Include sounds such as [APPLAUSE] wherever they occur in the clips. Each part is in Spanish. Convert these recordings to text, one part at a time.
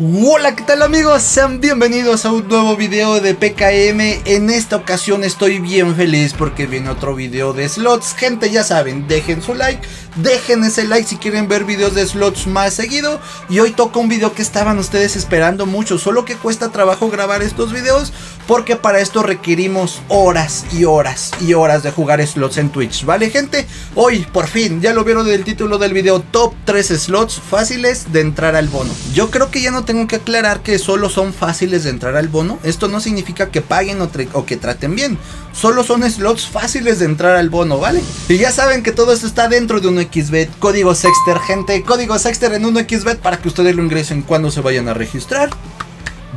Hola, ¿qué tal amigos? Sean bienvenidos a un nuevo video de PKM. En esta ocasión estoy bien feliz porque viene otro video de slots. Gente, ya saben, dejen su like, dejen ese like si quieren ver videos de slots más seguido. Y hoy toca un video que estaban ustedes esperando mucho, solo que cuesta trabajo grabar estos videos porque para esto requerimos horas y horas y horas de jugar slots en Twitch, ¿vale gente? Hoy, por fin, ya lo vieron del título del video, top 3 slots fáciles de entrar al bono. Yo creo que ya no tengo que aclarar que solo son fáciles de entrar al bono. Esto no significa que paguen o, o, que traten bien. Solo son slots fáciles de entrar al bono, ¿vale? Y ya saben que todo esto está dentro de 1xbet. Código Sexter, gente. Código Sexter en 1xbet para que ustedes lo ingresen cuando se vayan a registrar.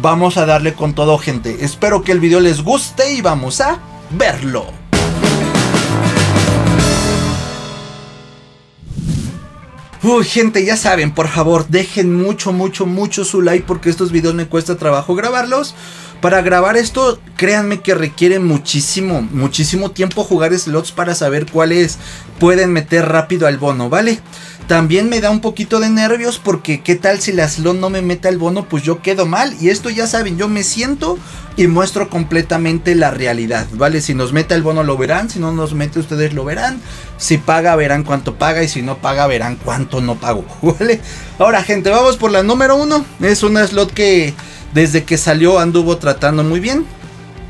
Vamos a darle con todo, gente. Espero que el video les guste y vamos a verlo. Uy, gente, ya saben, por favor, dejen mucho, mucho, mucho su like porque estos videos me cuesta trabajo grabarlos. Para grabar esto, créanme que requiere muchísimo, muchísimo tiempo jugar slots para saber cuáles pueden meter rápido al bono, ¿vale? También me da un poquito de nervios porque qué tal si la slot no me mete al bono, pues yo quedo mal. Y esto ya saben, yo me siento y muestro completamente la realidad, ¿vale? Si nos mete el bono lo verán, si no nos mete ustedes lo verán. Si paga verán cuánto paga y si no paga verán cuánto no pago, [LAUGHS] ¿vale? Ahora gente, vamos por la número uno. Es una slot que desde que salió anduvo tratando muy bien.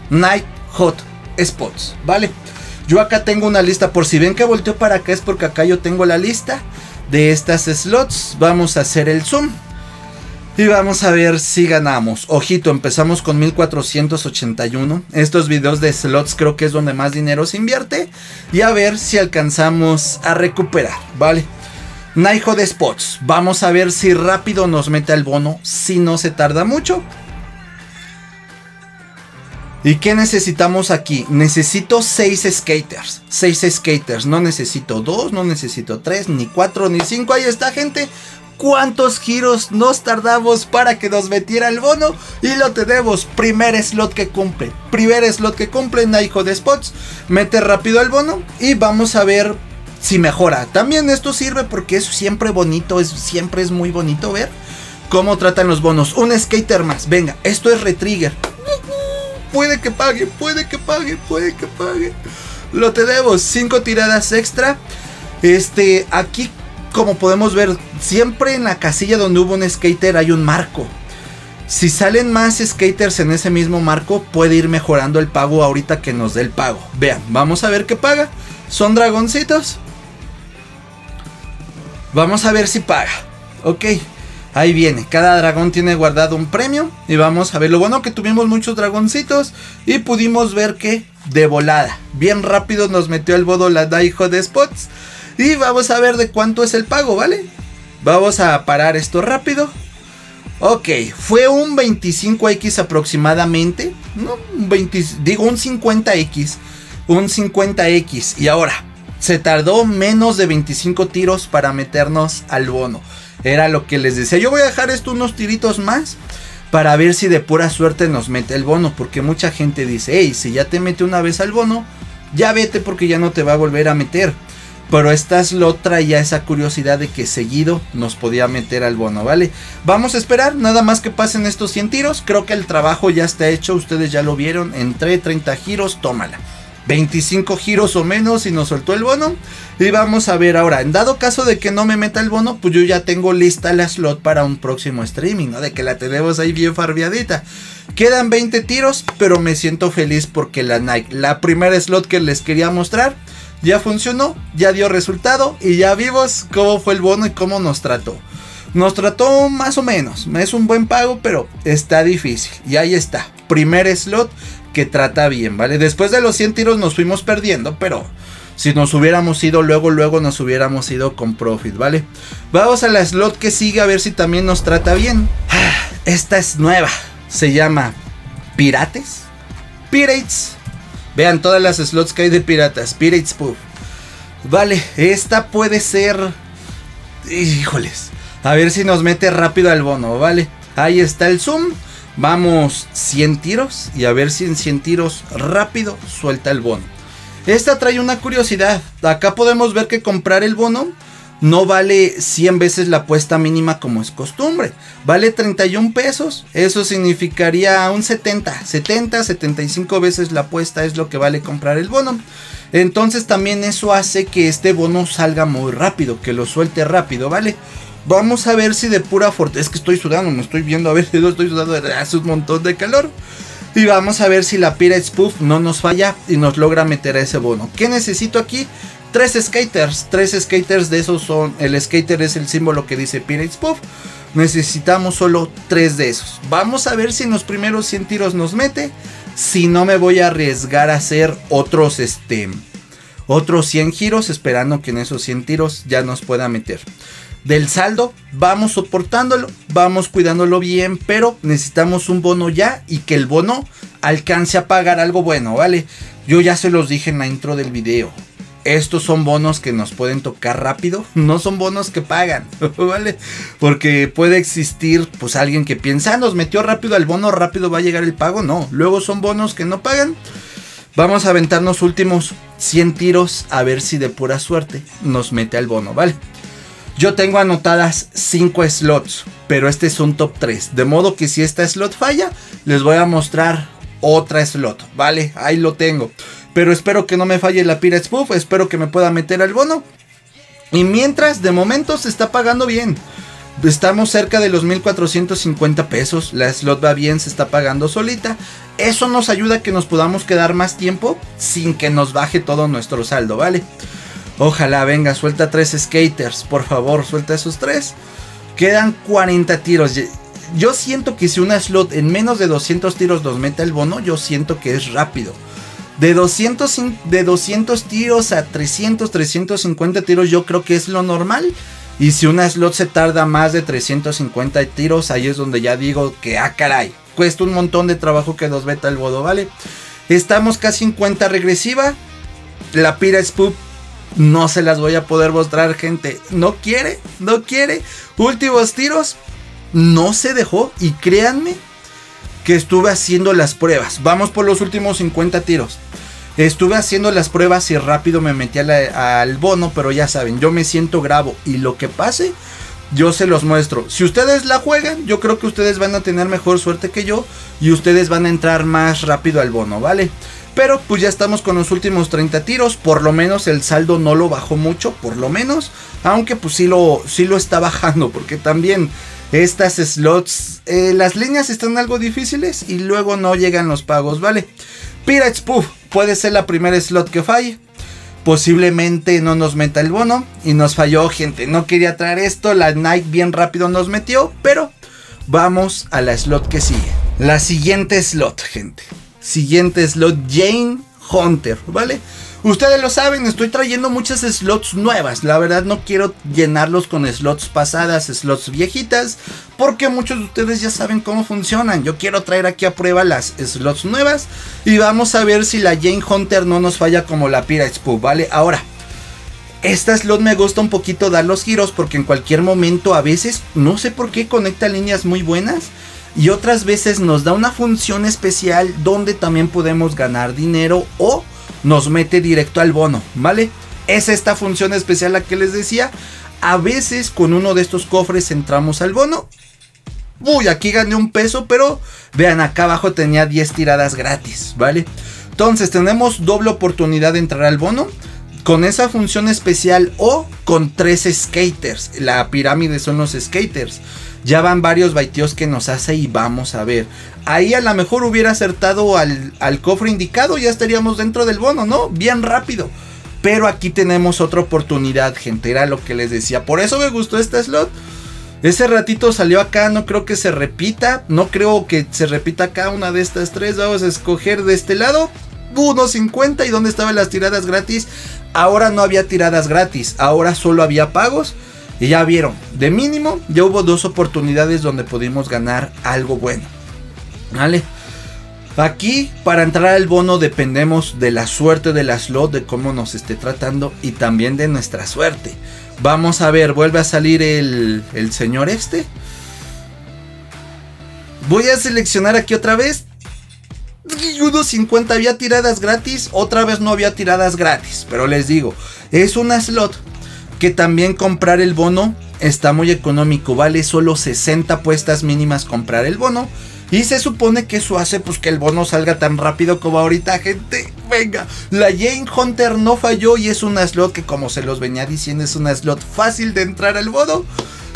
Night Hot Spots, ¿vale? Yo acá tengo una lista, por si ven que volteo para acá es porque acá yo tengo la lista de estas slots. Vamos a hacer el zoom. Y vamos a ver si ganamos. Ojito, empezamos con 1481. Estos videos de slots creo que es donde más dinero se invierte. Y a ver si alcanzamos a recuperar, ¿vale? Naijo de spots. Vamos a ver si rápido nos mete al bono. Si no se tarda mucho. ¿Y qué necesitamos aquí? Necesito 6 skaters. 6 skaters. No necesito 2, no necesito 3, ni 4, ni 5. Ahí está, gente. ¿Cuántos giros nos tardamos para que nos metiera el bono? Y lo tenemos. Primer slot que cumple. Primer slot que cumple. Naijo de spots. Mete rápido el bono. Y vamos a ver si mejora. También esto sirve porque es siempre bonito. Es, siempre es muy bonito ver cómo tratan los bonos. Un skater más. Venga, esto es retrigger puede que pague, puede que pague, puede que pague. Lo tenemos, 5 tiradas extra. Este, aquí como podemos ver, siempre en la casilla donde hubo un skater hay un marco. Si salen más skaters en ese mismo marco, puede ir mejorando el pago ahorita que nos dé el pago. Vean, vamos a ver qué paga. Son dragoncitos. Vamos a ver si paga. Ok. Ahí viene, cada dragón tiene guardado un premio y vamos a ver. Lo bueno que tuvimos muchos dragoncitos y pudimos ver que de volada, bien rápido nos metió el bodo la Daiho de Spots. Y vamos a ver de cuánto es el pago, ¿vale? Vamos a parar esto rápido. Ok, fue un 25x aproximadamente. No, un 20, digo un 50x. Un 50x. Y ahora, se tardó menos de 25 tiros para meternos al bono. Era lo que les decía. Yo voy a dejar esto unos tiritos más para ver si de pura suerte nos mete el bono. Porque mucha gente dice, hey, si ya te mete una vez al bono, ya vete porque ya no te va a volver a meter. Pero esta slot traía esa curiosidad de que seguido nos podía meter al bono, ¿vale? Vamos a esperar, nada más que pasen estos 100 tiros. Creo que el trabajo ya está hecho, ustedes ya lo vieron. Entré 30 giros, tómala. 25 giros o menos y nos soltó el bono. Y vamos a ver ahora, en dado caso de que no me meta el bono, pues yo ya tengo lista la slot para un próximo streaming, ¿no? De que la tenemos ahí bien farbiadita. Quedan 20 tiros, pero me siento feliz porque la Nike, la primera slot que les quería mostrar, ya funcionó, ya dio resultado y ya vimos cómo fue el bono y cómo nos trató. Nos trató más o menos, es un buen pago, pero está difícil. Y ahí está, primer slot que trata bien, ¿vale? Después de los 100 tiros nos fuimos perdiendo, pero si nos hubiéramos ido luego, luego nos hubiéramos ido con profit, ¿vale? Vamos a la slot que sigue a ver si también nos trata bien. Esta es nueva, se llama Pirates. Pirates. Vean todas las slots que hay de piratas. Pirates Puff. Vale, esta puede ser... Híjoles. A ver si nos mete rápido al bono, ¿vale? Ahí está el zoom. Vamos 100 tiros y a ver si en 100 tiros rápido suelta el bono. Esta trae una curiosidad. Acá podemos ver que comprar el bono no vale 100 veces la apuesta mínima como es costumbre. Vale 31 pesos. Eso significaría un 70. 70, 75 veces la apuesta es lo que vale comprar el bono. Entonces también eso hace que este bono salga muy rápido, que lo suelte rápido, ¿vale? Vamos a ver si de pura fortuna. Es que estoy sudando, me estoy viendo a ver [LAUGHS] si no estoy sudando. [LAUGHS] Hace un montón de calor. Y vamos a ver si la Pirate Spoof no nos falla y nos logra meter a ese bono. ¿Qué necesito aquí? Tres skaters. Tres skaters de esos son. El skater es el símbolo que dice Pirate Spoof. Necesitamos solo tres de esos. Vamos a ver si en los primeros 100 tiros nos mete. Si no me voy a arriesgar a hacer otros este otros 100 giros esperando que en esos 100 tiros ya nos pueda meter del saldo, vamos soportándolo, vamos cuidándolo bien, pero necesitamos un bono ya y que el bono alcance a pagar algo bueno, ¿vale? Yo ya se los dije en la intro del video. Estos son bonos que nos pueden tocar rápido, [LAUGHS] no son bonos que pagan, [LAUGHS] ¿vale? Porque puede existir pues alguien que piensa, ah, nos metió rápido al bono, rápido va a llegar el pago, no, luego son bonos que no pagan. Vamos a aventarnos últimos 100 tiros a ver si de pura suerte nos mete al bono, ¿vale? Yo tengo anotadas 5 slots, pero este es un top 3. De modo que si esta slot falla, les voy a mostrar otra slot, ¿vale? Ahí lo tengo. Pero espero que no me falle la Pirate Spoof, espero que me pueda meter al bono. Y mientras, de momento se está pagando bien. Estamos cerca de los 1450 pesos. La slot va bien, se está pagando solita. Eso nos ayuda a que nos podamos quedar más tiempo sin que nos baje todo nuestro saldo, ¿vale? Ojalá, venga, suelta tres skaters. Por favor, suelta esos tres. Quedan 40 tiros. Yo siento que si una slot en menos de 200 tiros nos mete el bono, yo siento que es rápido. De 200, de 200 tiros a 300, 350 tiros yo creo que es lo normal. Y si una slot se tarda más de 350 tiros, ahí es donde ya digo que, ah, caray, cuesta un montón de trabajo que nos meta el bono, ¿vale? Estamos casi en cuenta regresiva. La Pira Spoop no se las voy a poder mostrar, gente. No quiere, no quiere. Últimos tiros. No se dejó. Y créanme que estuve haciendo las pruebas. Vamos por los últimos 50 tiros. Estuve haciendo las pruebas y rápido me metí al bono, pero ya saben, yo me siento grabo y lo que pase, yo se los muestro. Si ustedes la juegan, yo creo que ustedes van a tener mejor suerte que yo y ustedes van a entrar más rápido al bono, ¿vale? Pero pues ya estamos con los últimos 30 tiros. Por lo menos el saldo no lo bajó mucho. Por lo menos. Aunque pues sí lo, sí lo está [LAUGHS] bajando. Porque también estas slots. Eh, las líneas están algo difíciles. Y luego no llegan los pagos. Vale. Pirates Puff. Puede ser la primera slot que falle. Posiblemente no nos meta el bono. Y nos falló gente. No quería traer esto. La Night bien rápido nos metió. Pero vamos a la slot que sigue. La siguiente slot, gente siguiente slot Jane Hunter, ¿vale? Ustedes lo saben, estoy trayendo muchas slots nuevas. La verdad no quiero llenarlos con slots pasadas, slots viejitas, porque muchos de ustedes ya saben cómo funcionan. Yo quiero traer aquí a prueba las slots nuevas y vamos a ver si la Jane Hunter no nos falla como la Pirate Spoof, ¿vale? Ahora, esta slot me gusta un poquito dar los giros porque en cualquier momento a veces, no sé por qué, conecta líneas muy buenas y otras veces nos da una función especial donde también podemos ganar dinero o nos mete directo al bono, ¿vale? Es esta función especial la que les decía. A veces con uno de estos cofres entramos al bono. Uy, aquí gané un peso, pero vean, acá abajo tenía 10 tiradas gratis, ¿vale? Entonces tenemos doble oportunidad de entrar al bono con esa función especial o con tres skaters. La pirámide son los skaters. Ya van varios baiteos que nos hace y vamos a ver. Ahí a lo mejor hubiera acertado al, cofre indicado, ya estaríamos dentro del bono, ¿no? Bien rápido. Pero aquí tenemos otra oportunidad, gente. Era lo que les decía. Por eso me gustó este slot. Ese ratito salió acá, no creo que se repita. No creo que se repita acá una de estas tres. Vamos a escoger de este lado. 1.50 y dónde estaban las tiradas gratis. Ahora no había tiradas gratis, ahora solo había pagos. Y ya vieron, de mínimo ya hubo dos oportunidades donde pudimos ganar algo bueno. ¿Vale? Aquí para entrar al bono dependemos de la suerte de la slot, de cómo nos esté tratando y también de nuestra suerte. Vamos a ver, vuelve a salir el, el señor este. Voy a seleccionar aquí otra vez. 1.50 había tiradas gratis, otra vez no había tiradas gratis. Pero les digo, es una slot que también comprar el bono está muy económico, vale solo 60 apuestas mínimas comprar el bono. Y se supone que eso hace pues que el bono salga tan rápido como ahorita, gente. Venga, la Jane Hunter no falló y es una slot que como se los venía diciendo es una slot fácil de entrar al bono.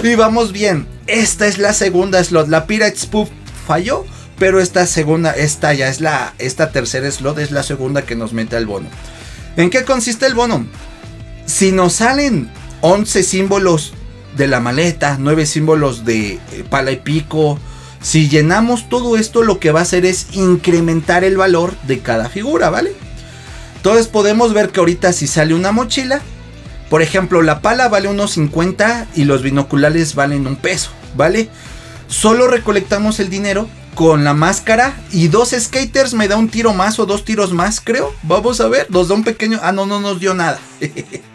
Y vamos bien, esta es la segunda slot, la Pirate Spoof falló, pero esta segunda, esta ya es la, esta tercera slot es la segunda que nos mete al bono. ¿En qué consiste el bono? Si nos salen 11 símbolos de la maleta, 9 símbolos de eh, pala y pico, si llenamos todo esto lo que va a hacer es incrementar el valor de cada figura, ¿vale? Entonces podemos ver que ahorita si sale una mochila, por ejemplo la pala vale unos 50 y los binoculares valen un peso, ¿vale? Solo recolectamos el dinero con la máscara y dos skaters me da un tiro más o dos tiros más, creo. Vamos a ver, nos da un pequeño... Ah, no, no nos dio nada. [LAUGHS]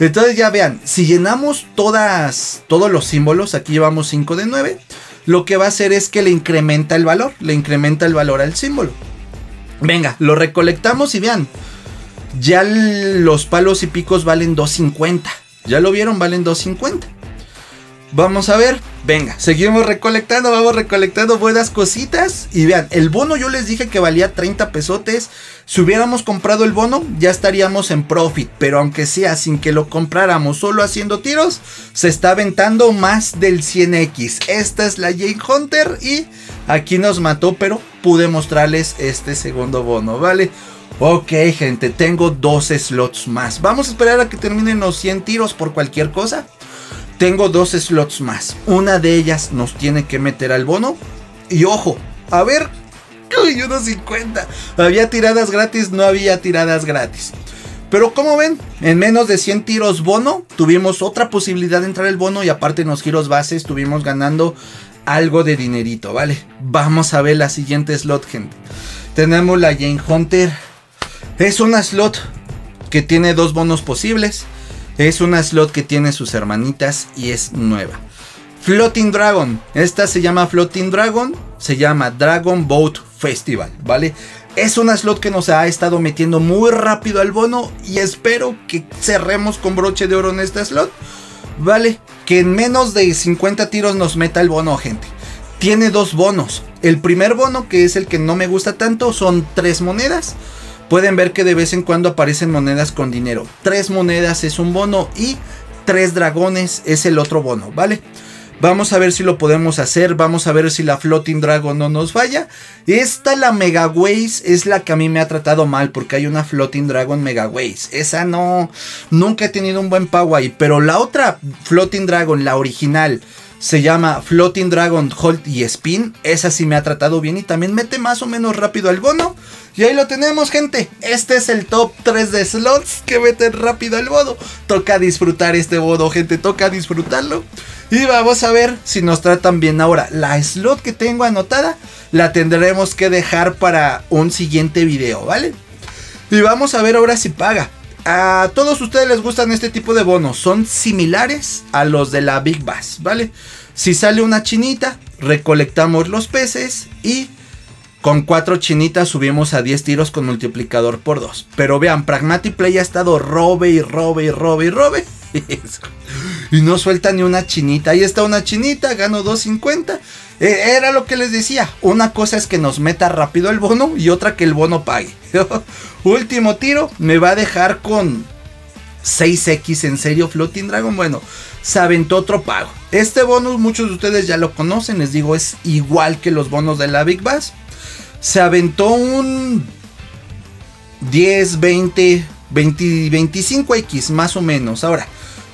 Entonces ya vean, si llenamos todas, todos los símbolos, aquí llevamos 5 de 9, lo que va a hacer es que le incrementa el valor, le incrementa el valor al símbolo. Venga, lo recolectamos y vean, ya los palos y picos valen 2.50. Ya lo vieron, valen 2.50. Vamos a ver, venga, seguimos recolectando, vamos recolectando buenas cositas. Y vean, el bono yo les dije que valía 30 pesotes. Si hubiéramos comprado el bono, ya estaríamos en profit. Pero aunque sea sin que lo compráramos solo haciendo tiros, se está aventando más del 100x. Esta es la Jane Hunter y aquí nos mató, pero pude mostrarles este segundo bono, ¿vale? Ok, gente, tengo 12 slots más. Vamos a esperar a que terminen los 100 tiros por cualquier cosa. Tengo dos slots más. Una de ellas nos tiene que meter al bono. Y ojo, a ver. Uy, unos 50. Había tiradas gratis, no había tiradas gratis. Pero como ven, en menos de 100 tiros bono, tuvimos otra posibilidad de entrar al bono y aparte en los giros bases estuvimos ganando algo de dinerito, ¿vale? Vamos a ver la siguiente slot, gente. Tenemos la Jane Hunter. Es una slot que tiene dos bonos posibles. Es una slot que tiene sus hermanitas y es nueva. Floating Dragon. Esta se llama Floating Dragon. Se llama Dragon Boat Festival, ¿vale? Es una slot que nos ha estado metiendo muy rápido al bono y espero que cerremos con broche de oro en esta slot. ¿Vale? Que en menos de 50 tiros nos meta el bono, gente. Tiene dos bonos. El primer bono, que es el que no me gusta tanto, son tres monedas pueden ver que de vez en cuando aparecen monedas con dinero. Tres monedas es un bono y tres dragones es el otro bono, ¿vale? Vamos a ver si lo podemos hacer. Vamos a ver si la Floating Dragon no nos falla. Esta, la Mega Ways, es la que a mí me ha tratado mal. Porque hay una Floating Dragon Mega Ways. Esa no. Nunca he tenido un buen pago ahí. Pero la otra Floating Dragon, la original, se llama Floating Dragon Hold y Spin. Esa sí me ha tratado bien y también mete más o menos rápido al bono. Y ahí lo tenemos, gente. Este es el top 3 de slots que meten rápido al bono. Toca disfrutar este bono, gente. Toca disfrutarlo. Y vamos a ver si nos tratan bien ahora. La slot que tengo anotada la tendremos que dejar para un siguiente video, ¿vale? Y vamos a ver ahora si paga. A todos ustedes les gustan este tipo de bonos. Son similares a los de la Big Bass, ¿vale? Si sale una chinita, recolectamos los peces y con cuatro chinitas subimos a 10 tiros con multiplicador por 2. Pero vean, Pragmatic Play ha estado robe y robe y robe y robe. [LAUGHS] y no suelta ni una chinita. Ahí está una chinita, gano 2.50. Eh, era lo que les decía. Una cosa es que nos meta rápido el bono y otra que el bono pague. [LAUGHS] Último tiro me va a dejar con 6x en serio Floating Dragon. Bueno, se aventó otro pago. Este bonus muchos de ustedes ya lo conocen. Les digo, es igual que los bonos de la Big Bass. Se aventó un 10, 20, 20 25x más o menos. Ahora,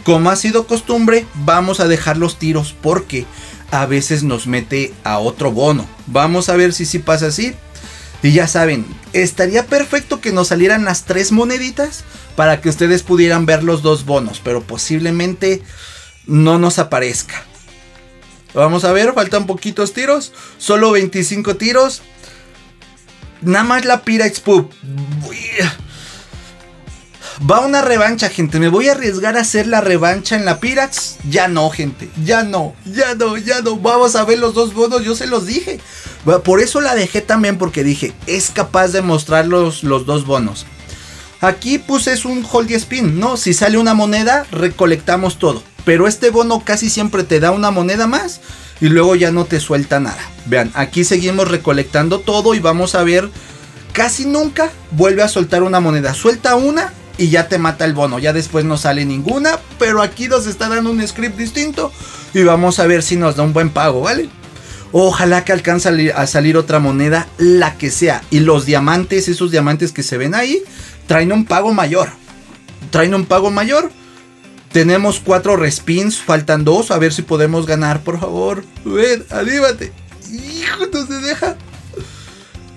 como ha sido costumbre, vamos a dejar los tiros porque a veces nos mete a otro bono. Vamos a ver si sí pasa así. Y ya saben, estaría perfecto que nos salieran las tres moneditas para que ustedes pudieran ver los dos bonos, pero posiblemente no nos aparezca. Vamos a ver, faltan poquitos tiros, solo 25 tiros. Nada más la Pirates Poop. Va una revancha, gente. Me voy a arriesgar a hacer la revancha en la Pirates. Ya no, gente. Ya no, ya no, ya no. Vamos a ver los dos bonos. Yo se los dije. Por eso la dejé también porque dije, es capaz de mostrar los, los dos bonos. Aquí puse es un hold y spin, ¿no? Si sale una moneda, recolectamos todo. Pero este bono casi siempre te da una moneda más y luego ya no te suelta nada. Vean, aquí seguimos recolectando todo y vamos a ver, casi nunca vuelve a soltar una moneda. Suelta una y ya te mata el bono. Ya después no sale ninguna, pero aquí nos está dando un script distinto y vamos a ver si nos da un buen pago, ¿vale? Ojalá que alcance a salir otra moneda, la que sea. Y los diamantes, esos diamantes que se ven ahí, traen un pago mayor. Traen un pago mayor. Tenemos cuatro respins, faltan dos. A ver si podemos ganar, por favor. Ven, anímate. Hijo, no se deja.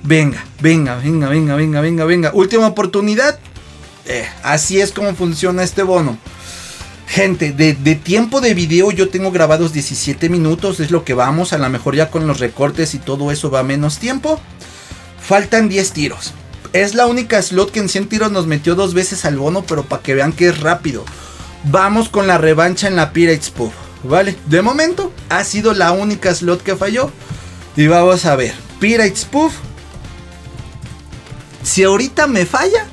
Venga, venga, venga, venga, venga, venga, venga. Última oportunidad. Eh, así es como funciona este bono. Gente, de, tiempo de video yo tengo grabados 17 minutos, es lo que vamos, a lo mejor ya con los recortes y todo eso va menos tiempo. Faltan 10 tiros. Es la única slot que en 100 tiros nos metió dos veces al bono, pero para que vean que es rápido. Vamos con la revancha en la Pirates Pub, ¿vale? De momento ha sido la única slot que falló. Y vamos a ver, Pirates Pub. Si ahorita me falla,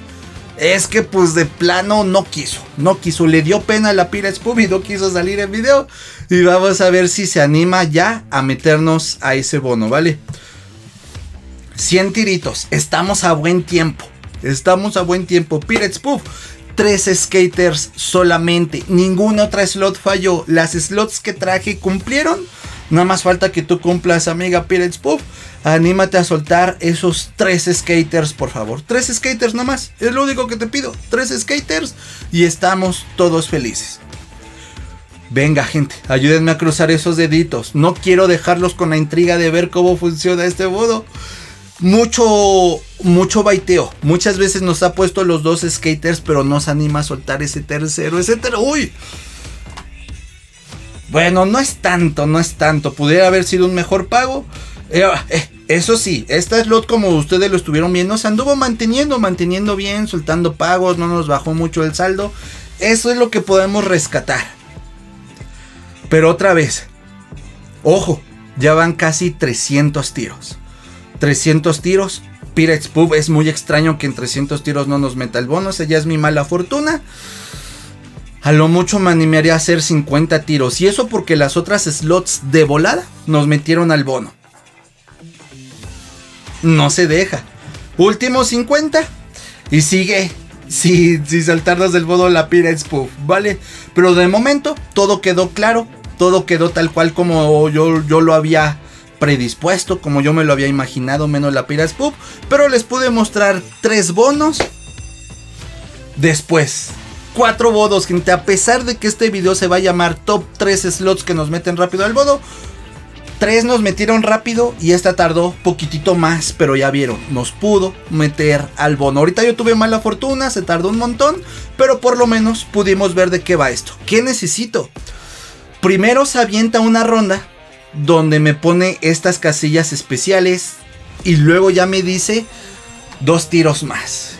es que pues de plano no quiso, no quiso, le dio pena a la Pirates Pub y no quiso salir en video. Y vamos a ver si se anima ya a meternos a ese bono, ¿vale? 100 tiritos, estamos a buen tiempo, estamos a buen tiempo. Pirates Pub, 3 skaters solamente, ninguna otra slot falló. Las slots que traje cumplieron. Nada más falta que tú cumplas, amiga Pirates Pub anímate a soltar esos tres skaters, por favor. Tres skaters nomás. Es lo único que te pido. Tres skaters y estamos todos felices. Venga, gente, ayúdenme a cruzar esos deditos. No quiero dejarlos con la intriga de ver cómo funciona este modo. Mucho, mucho baiteo. Muchas veces nos ha puesto los dos skaters, pero no se anima a soltar ese tercero. Tercero. ¡Uy! Bueno, no es tanto, no es tanto. Pudiera haber sido un mejor pago. Eh, eh, eso sí, esta slot como ustedes lo estuvieron viendo, se anduvo manteniendo, manteniendo bien, soltando pagos, no nos bajó mucho el saldo. Eso es lo que podemos rescatar. Pero otra vez, ojo, ya van casi 300 tiros. 300 tiros. Pirates Pub es muy extraño que en 300 tiros no nos meta el bono, esa ya es mi mala fortuna. A lo mucho me animaría a hacer 50 tiros. Y eso porque las otras slots de volada nos metieron al bono no se deja. Último 50 y sigue sin, saltarnos del modo la Pirates Puff, ¿vale? Pero de momento todo quedó claro, todo quedó tal cual como yo, yo lo había predispuesto, como yo me lo había imaginado, menos la Pirates Puff. Pero les pude mostrar tres bonos. Después, cuatro bonos, gente. A pesar de que este video se va a llamar Top 3 slots que nos meten rápido al bodo, Tres nos metieron rápido y esta tardó poquitito más, pero ya vieron, nos pudo meter al bono. Ahorita yo tuve mala fortuna, se tardó un montón, pero por lo menos pudimos ver de qué va esto. ¿Qué necesito? Primero se avienta una ronda donde me pone estas casillas especiales y luego ya me dice dos tiros más.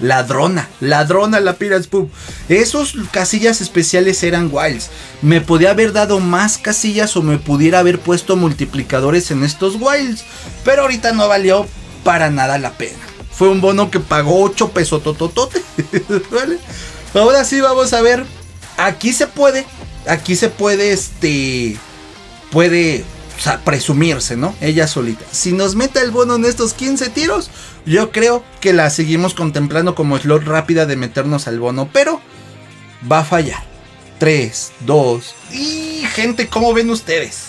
Ladrona, ladrona la Pirates Pub. Esos casillas especiales eran wilds. Me podía haber dado más casillas o me pudiera haber puesto multiplicadores en estos wilds. Pero ahorita no valió para nada la pena. Fue un bono que pagó 8 pesos tototote. [LAUGHS] Ahora sí vamos a ver. Aquí se puede. Aquí se puede este. Puede o sea, presumirse, ¿no? Ella solita. Si nos mete el bono en estos 15 tiros, yo creo que la seguimos contemplando como slot rápida de meternos al bono, pero va a fallar. 3, 2 y gente, ¿cómo ven ustedes?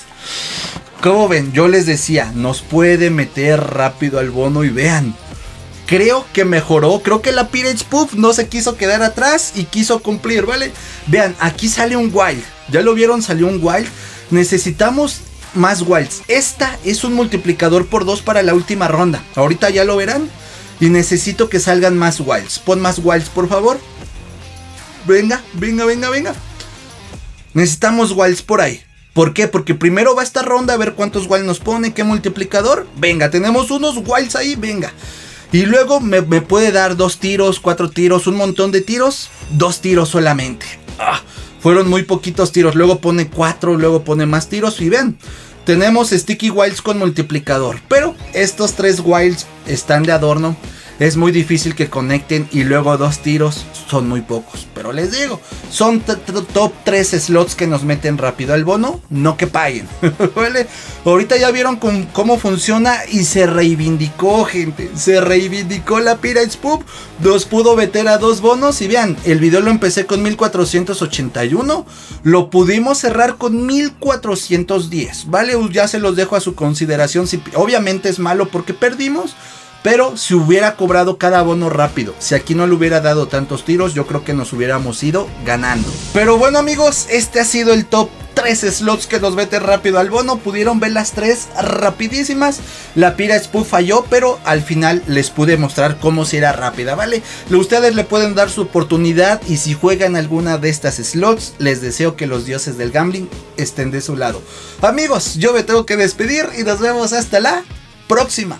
¿Cómo ven? Yo les decía, nos puede meter rápido al bono y vean. Creo que mejoró, creo que la Pirates Puff no se quiso quedar atrás y quiso cumplir, ¿vale? Vean, aquí sale un wild. ¿Ya lo vieron? Salió un wild. Necesitamos más wilds. Esta es un multiplicador por 2 para la última ronda. Ahorita ya lo verán. Y necesito que salgan más wilds. Pon más wilds, por favor. Venga, venga, venga, venga. Necesitamos wilds por ahí. ¿Por qué? Porque primero va esta ronda a ver cuántos wilds nos pone, qué multiplicador. Venga, tenemos unos wilds ahí, venga. Y luego me, puede dar dos tiros, cuatro tiros, un montón de tiros. Dos tiros solamente. Fueron muy poquitos tiros. Luego pone 4, luego pone más tiros. Y ven, tenemos Sticky Wilds con multiplicador. Pero estos tres Wilds están de adorno. Es muy difícil que conecten y luego dos tiros son muy pocos. Pero les digo, son top 3 slots que nos meten rápido al bono, no que paguen. [LAUGHS] ¿Vale? Ahorita ya vieron cómo funciona y se reivindicó, gente. Se reivindicó la Pirates Pub. Nos pudo meter a dos bonos y vean, el video lo empecé con 1481. Lo pudimos cerrar con 1410. ¿Vale? Ya se los dejo a su consideración. Si, obviamente es malo porque perdimos. Pero si hubiera cobrado cada bono rápido, si aquí no le hubiera dado tantos tiros, yo creo que nos hubiéramos ido ganando. Pero bueno amigos, este ha sido el top 3 slots que nos mete rápido al bono. Pudieron ver las tres rapidísimas. La Pira Spoo falló, pero al final les pude mostrar cómo si era rápida, ¿vale? Ustedes le pueden dar su oportunidad y si juegan alguna de estas slots, les deseo que los dioses del gambling estén de su lado. Amigos, yo me tengo que despedir y nos vemos hasta la próxima.